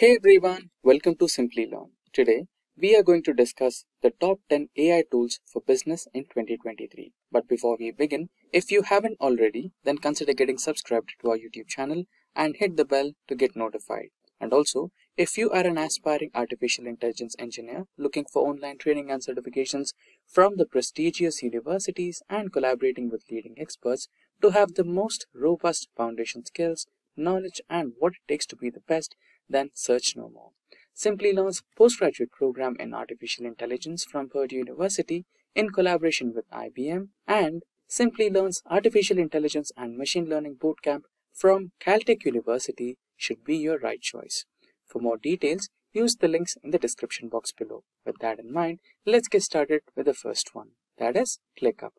Hey everyone, welcome to Simplilearn. Today, we are going to discuss the top 10 AI tools for business in 2023. But before we begin, if you haven't already, then consider getting subscribed to our YouTube channel and hit the bell to get notified. And also, if you are an aspiring artificial intelligence engineer looking for online training and certifications from the prestigious universities and collaborating with leading experts to have the most robust foundation skills, knowledge, and what it takes to be the best, then search no more. Simplilearn's postgraduate program in artificial intelligence from Purdue University in collaboration with IBM and Simplilearn's artificial intelligence and machine learning bootcamp from Caltech University should be your right choice. For more details, use the links in the description box below. With that in mind, let's get started with the first one, that is ClickUp.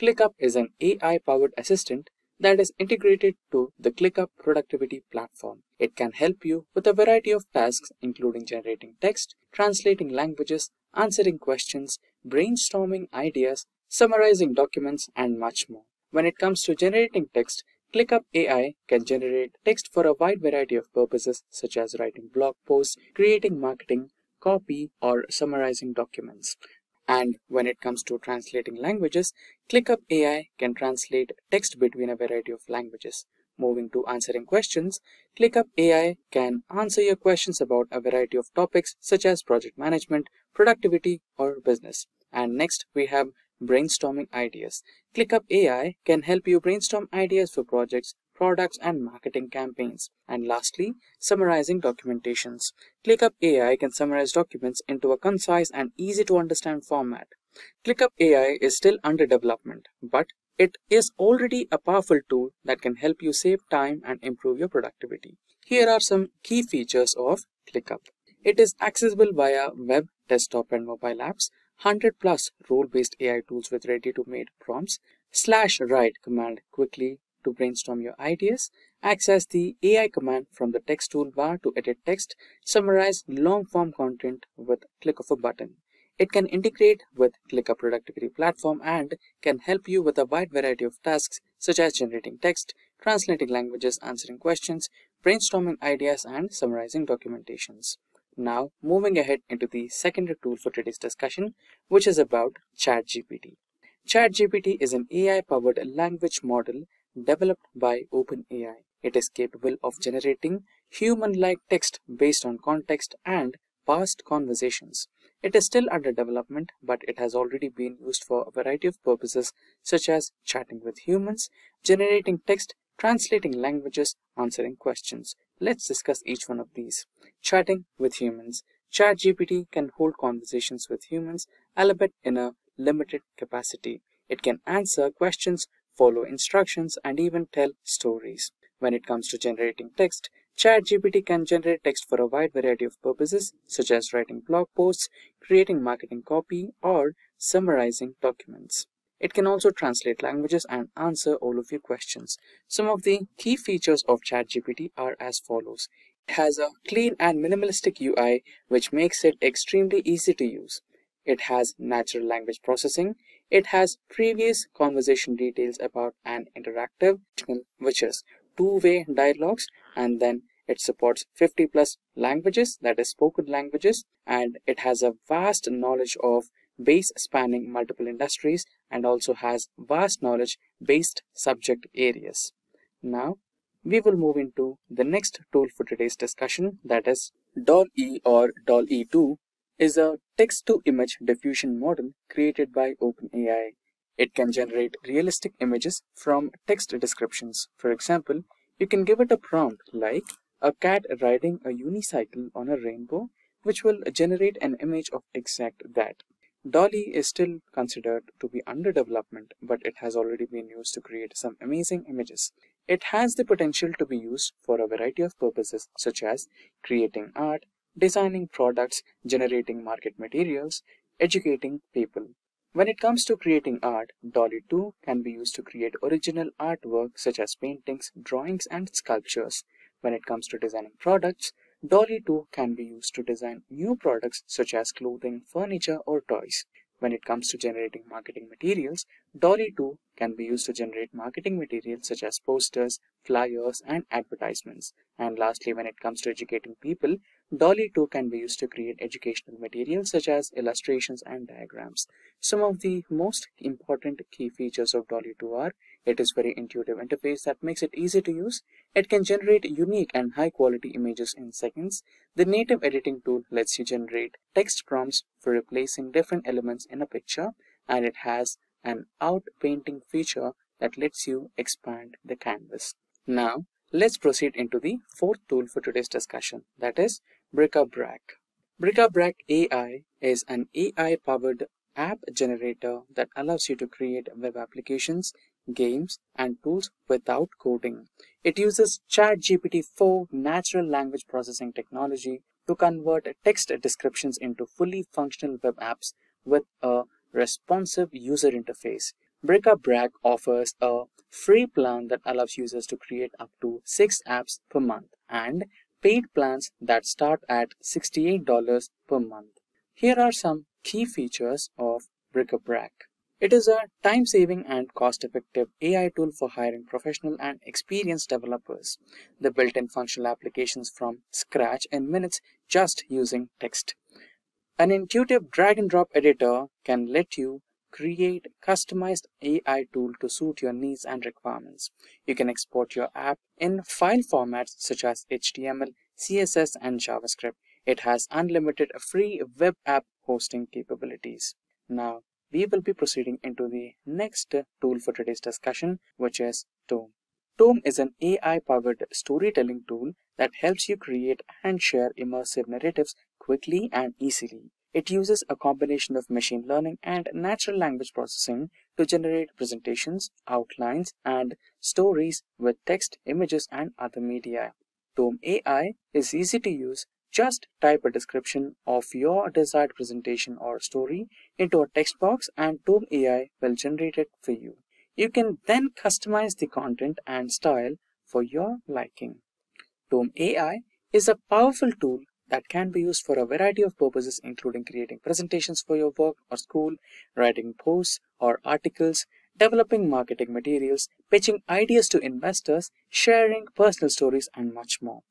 ClickUp is an AI-powered assistant that is integrated to the ClickUp productivity platform. It can help you with a variety of tasks including generating text, translating languages, answering questions, brainstorming ideas, summarizing documents, and much more. When it comes to generating text, ClickUp AI can generate text for a wide variety of purposes such as writing blog posts, creating marketing, copy, or summarizing documents. And when it comes to translating languages, ClickUp AI can translate text between a variety of languages. Moving to answering questions, ClickUp AI can answer your questions about a variety of topics such as project management, productivity, or business. And next we have brainstorming ideas. ClickUp AI can help you brainstorm ideas for projects, products, and marketing campaigns. And lastly, summarizing documentations. ClickUp AI can summarize documents into a concise and easy to understand format. ClickUp AI is still under development, but it is already a powerful tool that can help you save time and improve your productivity. Here are some key features of ClickUp. It is accessible via web, desktop, and mobile apps. 100 plus role-based AI tools with ready-to-made prompts, slash write command quickly to brainstorm your ideas, access the AI command from the text toolbar to edit text, summarize long-form content with click of a button. It can integrate with ClickUp Productivity Platform and can help you with a wide variety of tasks such as generating text, translating languages, answering questions, brainstorming ideas, and summarizing documentations. Now, moving ahead into the second tool for today's discussion, which is about ChatGPT. ChatGPT is an AI-powered language model developed by OpenAI. It is capable of generating human-like text based on context and past conversations. It is still under development, but it has already been used for a variety of purposes such as chatting with humans, generating text, translating languages, answering questions. Let's discuss each one of these. Chatting with humans. ChatGPT can hold conversations with humans, albeit in a limited capacity. It can answer questions, follow instructions, and even tell stories. When it comes to generating text, ChatGPT can generate text for a wide variety of purposes, such as writing blog posts, creating marketing copy, or summarizing documents. It can also translate languages and answer all of your questions. Some of the key features of ChatGPT are as follows. It has a clean and minimalistic UI which makes it extremely easy to use. It has natural language processing. It has previous conversation details about an interactive, which is two-way dialogues, and then it supports 50 plus languages, that is spoken languages, and it has a vast knowledge of base spanning multiple industries and also has vast knowledge based subject areas. Now, we will move into the next tool for today's discussion that is DALL-E or DALL-E 2 is a text-to-image diffusion model created by OpenAI. It can generate realistic images from text descriptions. For example, you can give it a prompt like a cat riding a unicycle on a rainbow, which will generate an image of exact that. DALL-E is still considered to be under development, but it has already been used to create some amazing images. It has the potential to be used for a variety of purposes such as creating art, designing products, generating market materials, educating people. When it comes to creating art, DALL-E 2 can be used to create original artwork such as paintings, drawings, and sculptures. When it comes to designing products, DALL-E 2 can be used to design new products such as clothing, furniture, or toys. When it comes to generating marketing materials, DALL-E 2 can be used to generate marketing materials such as posters, flyers, and advertisements. And lastly, when it comes to educating people, DALL-E 2 can be used to create educational materials such as illustrations and diagrams. Some of the most important key features of DALL-E 2 are it is very intuitive interface that makes it easy to use. It can generate unique and high quality images in seconds. The native editing tool lets you generate text prompts for replacing different elements in a picture and it has an out painting feature that lets you expand the canvas. Now, let's proceed into the fourth tool for today's discussion, that is Bric-a-Brac. Bric-a-Brac AI is an AI-powered app generator that allows you to create web applications, games, and tools without coding. It uses ChatGPT 4 natural language processing technology to convert text descriptions into fully functional web apps with a responsive user interface. Bric-a-Brac offers a free plan that allows users to create up to 6 apps per month and paid plans that start at $68 per month. Here are some key features of Bric-a-Brac. It is a time-saving and cost-effective AI tool for hiring professional and experienced developers. The built-in functional applications from scratch in minutes just using text. An intuitive drag and drop editor can let you create customized AI tool to suit your needs and requirements. You can export your app in file formats such as HTML, CSS, and JavaScript. It has unlimited free web app hosting capabilities. Now, we will be proceeding into the next tool for today's discussion, which is Tome. Tome is an AI-powered storytelling tool that helps you create and share immersive narratives quickly and easily. It uses a combination of machine learning and natural language processing to generate presentations, outlines, and stories with text, images, and other media. Tome AI is easy to use. Just type a description of your desired presentation or story into a text box and Tome AI will generate it for you. You can then customize the content and style for your liking. Tome AI is a powerful tool that can be used for a variety of purposes including creating presentations for your work or school, writing posts or articles, developing marketing materials, pitching ideas to investors, sharing personal stories and much more.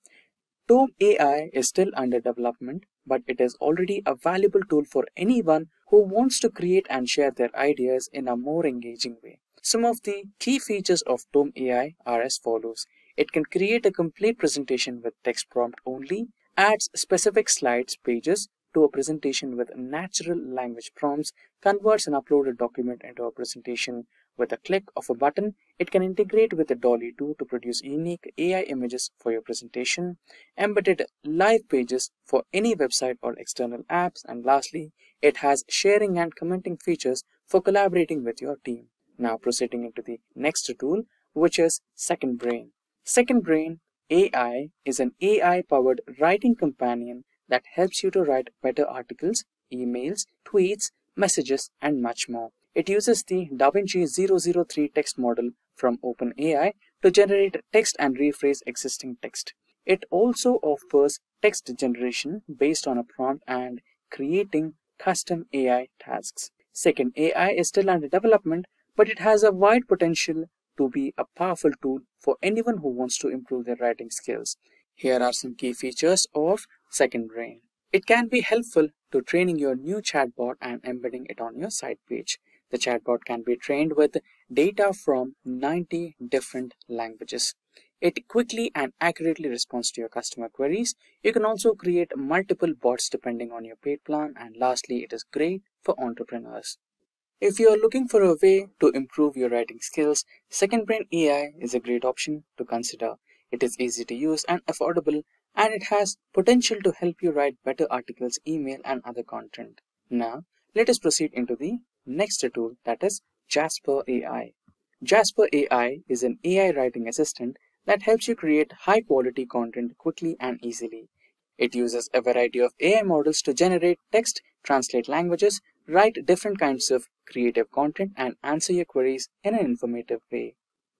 Tome AI is still under development, but it is already a valuable tool for anyone who wants to create and share their ideas in a more engaging way. Some of the key features of Tome AI are as follows. It can create a complete presentation with text prompt only, adds specific slides pages to a presentation with natural language prompts, converts an uploaded document into a presentation with a click of a button. It can integrate with the DALL-E 2 to produce unique AI images for your presentation, embedded live pages for any website or external apps, and lastly, it has sharing and commenting features for collaborating with your team. Now proceeding into the next tool, which is Second Brain. Second Brain AI is an AI-powered writing companion that helps you to write better articles, emails, tweets, messages, and much more. It uses the DaVinci 003 text model from OpenAI to generate text and rephrase existing text. It also offers text generation based on a prompt and creating custom AI tasks. Second, AI is still under development, but it has a wide potential to be a powerful tool for anyone who wants to improve their writing skills. Here are some key features of Second Brain. It can be helpful to training your new chatbot and embedding it on your site page. The chatbot can be trained with data from 90 different languages. It quickly and accurately responds to your customer queries. You can also create multiple bots depending on your paid plan. And lastly, it is great for entrepreneurs. If you are looking for a way to improve your writing skills, Second Brain AI is a great option to consider. It is easy to use and affordable, and it has potential to help you write better articles, email, and other content. Now, let us proceed into the next tool that is Jasper AI. Jasper AI is an AI writing assistant that helps you create high quality content quickly and easily. It uses a variety of AI models to generate text, translate languages, write different kinds of creative content, and answer your queries in an informative way.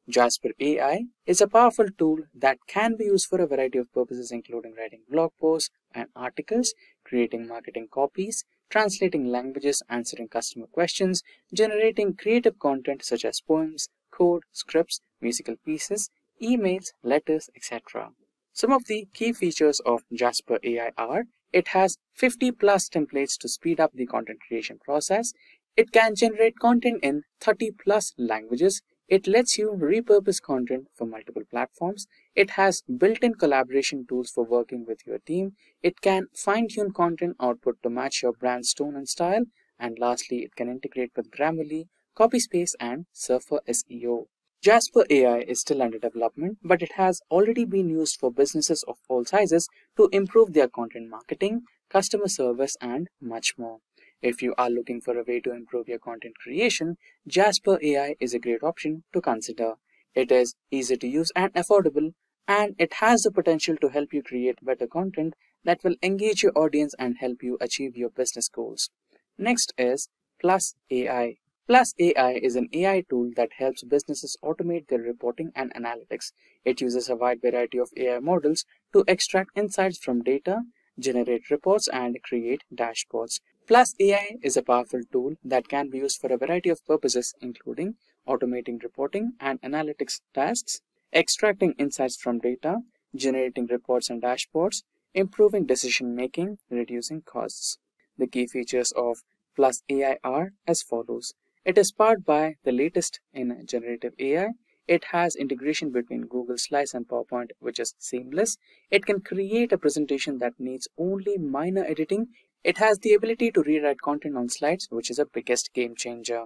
Jasper AI is a powerful tool that can be used for a variety of purposes including writing blog posts and articles, creating marketing copies, translating languages, answering customer questions, generating creative content such as poems, code, scripts, musical pieces, emails, letters, etc. Some of the key features of Jasper AI are it has 50 plus templates to speed up the content creation process. It can generate content in 30 plus languages. It lets you repurpose content for multiple platforms. It has built-in collaboration tools for working with your team. It can fine-tune content output to match your brand's tone and style. And lastly, it can integrate with Grammarly, Copyscape, and Surfer SEO. Jasper AI is still under development, but it has already been used for businesses of all sizes to improve their content marketing, customer service, and much more. If you are looking for a way to improve your content creation, Jasper AI is a great option to consider. It is easy to use and affordable, and it has the potential to help you create better content that will engage your audience and help you achieve your business goals. Next is Plus AI. Plus AI is an AI tool that helps businesses automate their reporting and analytics. It uses a wide variety of AI models to extract insights from data, generate reports, and create dashboards. Plus AI is a powerful tool that can be used for a variety of purposes, including automating reporting and analytics tasks, extracting insights from data, generating reports and dashboards, improving decision making, reducing costs. The key features of Plus AI are as follows. It is powered by the latest in generative AI. It has integration between Google Slides and PowerPoint, which is seamless. It can create a presentation that needs only minor editing. It has the ability to rewrite content on slides, which is a biggest game changer.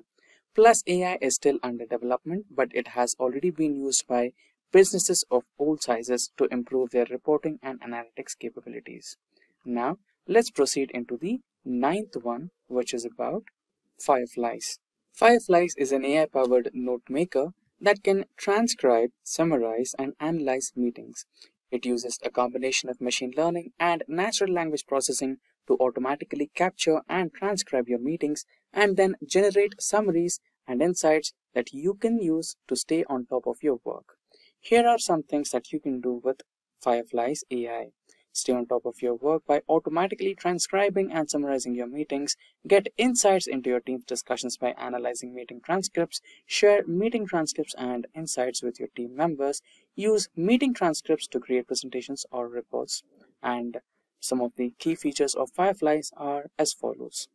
Plus AI is still under development, but it has already been used by businesses of all sizes to improve their reporting and analytics capabilities. Now, let's proceed into the ninth one, which is about Fireflies. Fireflies is an AI-powered note maker that can transcribe, summarize, and analyze meetings. It uses a combination of machine learning and natural language processing to automatically capture and transcribe your meetings and then generate summaries and insights that you can use to stay on top of your work. Here are some things that you can do with Fireflies AI. Stay on top of your work by automatically transcribing and summarizing your meetings. Get insights into your team's discussions by analyzing meeting transcripts. Share meeting transcripts and insights with your team members. Use meeting transcripts to create presentations or reports. And some of the key features of Fireflies are as follows.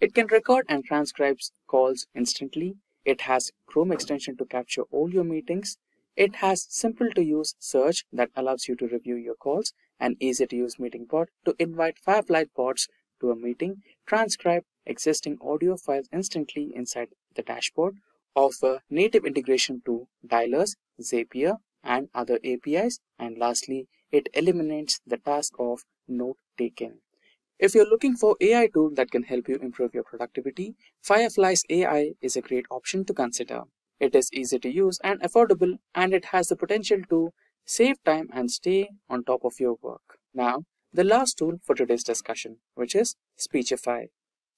It can record and transcribe calls instantly. It has Chrome extension to capture all your meetings. It has simple to use search that allows you to review your calls and easy to use meeting bot to invite Firefly bots to a meeting, transcribe existing audio files instantly inside the dashboard, offer native integration to dialers, Zapier, and other APIs, and lastly, it eliminates the task of note taking. If you're looking for AI tool that can help you improve your productivity, Fireflies AI is a great option to consider. It is easy to use and affordable and it has the potential to save time and stay on top of your work. Now, the last tool for today's discussion, which is Speechify.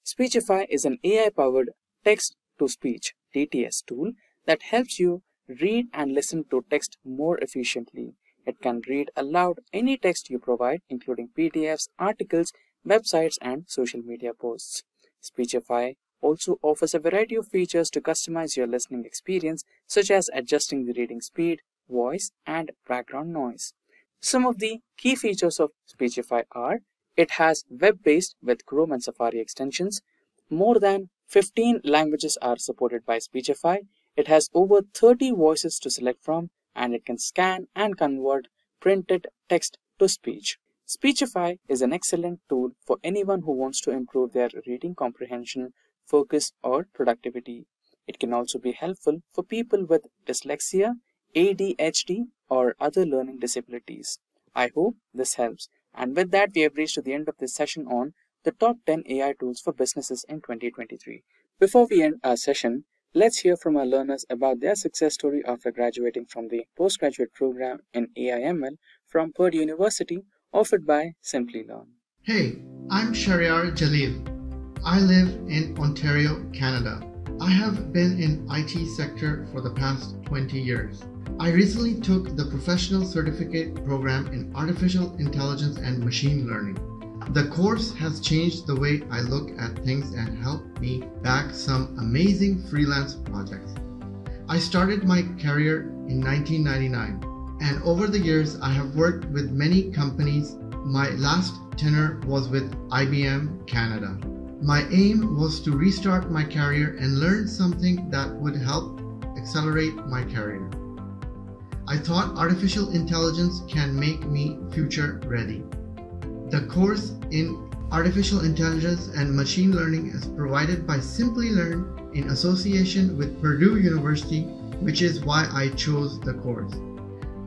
Speechify is an AI-powered text-to-speech TTS tool that helps you read and listen to text more efficiently. It can read aloud any text you provide, including PDFs, articles, websites, and social media posts. Speechify also offers a variety of features to customize your listening experience, such as adjusting the reading speed, voice, and background noise. Some of the key features of Speechify are it has web-based with Chrome and Safari extensions. More than 15 languages are supported by Speechify. It has over 30 voices to select from and it can scan and convert printed text to speech. Speechify is an excellent tool for anyone who wants to improve their reading comprehension focus, or productivity. It can also be helpful for people with dyslexia, ADHD, or other learning disabilities. I hope this helps. And with that, we have reached to the end of this session on the top 10 AI tools for businesses in 2023. Before we end our session, let's hear from our learners about their success story after graduating from the postgraduate program in AIML from Purdue University offered by Simplilearn. Hey, I'm Shariar Jalil. I live in Ontario, Canada. I have been in IT sector for the past 20 years. I recently took the professional certificate program in artificial intelligence and machine learning. The course has changed the way I look at things and helped me back some amazing freelance projects. I started my career in 1999 and over the years I have worked with many companies. My last tenure was with IBM Canada. My aim was to restart my career and learn something that would help accelerate my career. I thought artificial intelligence can make me future ready. The course in Artificial Intelligence and Machine Learning is provided by Simplilearn in association with Purdue University, which is why I chose the course.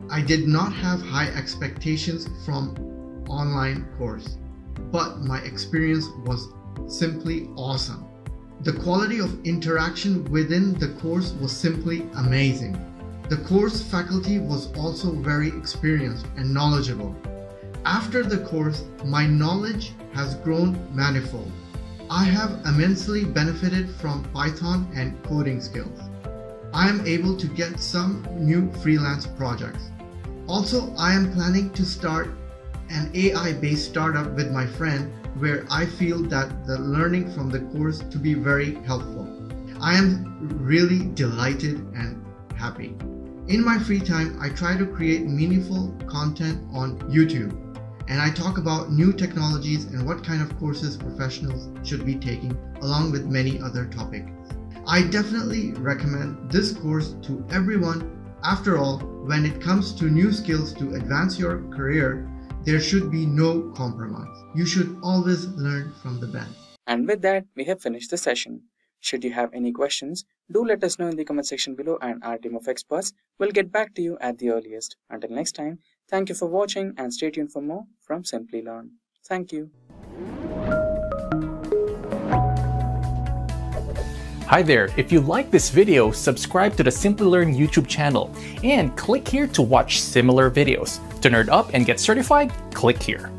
I did not have high expectations from online course, but my experience was simply awesome. The quality of interaction within the course was simply amazing. The course faculty was also very experienced and knowledgeable. After the course, my knowledge has grown manifold. I have immensely benefited from Python and coding skills. I am able to get some new freelance projects. Also, I am planning to start an AI based startup with my friend where I feel that the learning from the course to be very helpful. I am really delighted and happy. In my free time, I try to create meaningful content on YouTube and I talk about new technologies and what kind of courses professionals should be taking, along with many other topics. I definitely recommend this course to everyone. After all, when it comes to new skills to advance your career, there should be no compromise. You should always learn from the best. And with that, we have finished the session. Should you have any questions, do let us know in the comment section below and our team of experts will get back to you at the earliest. Until next time, thank you for watching and stay tuned for more from Simplilearn. Thank you. Hi there, if you like this video, subscribe to the Simplilearn YouTube channel and click here to watch similar videos. To nerd up and get certified, click here.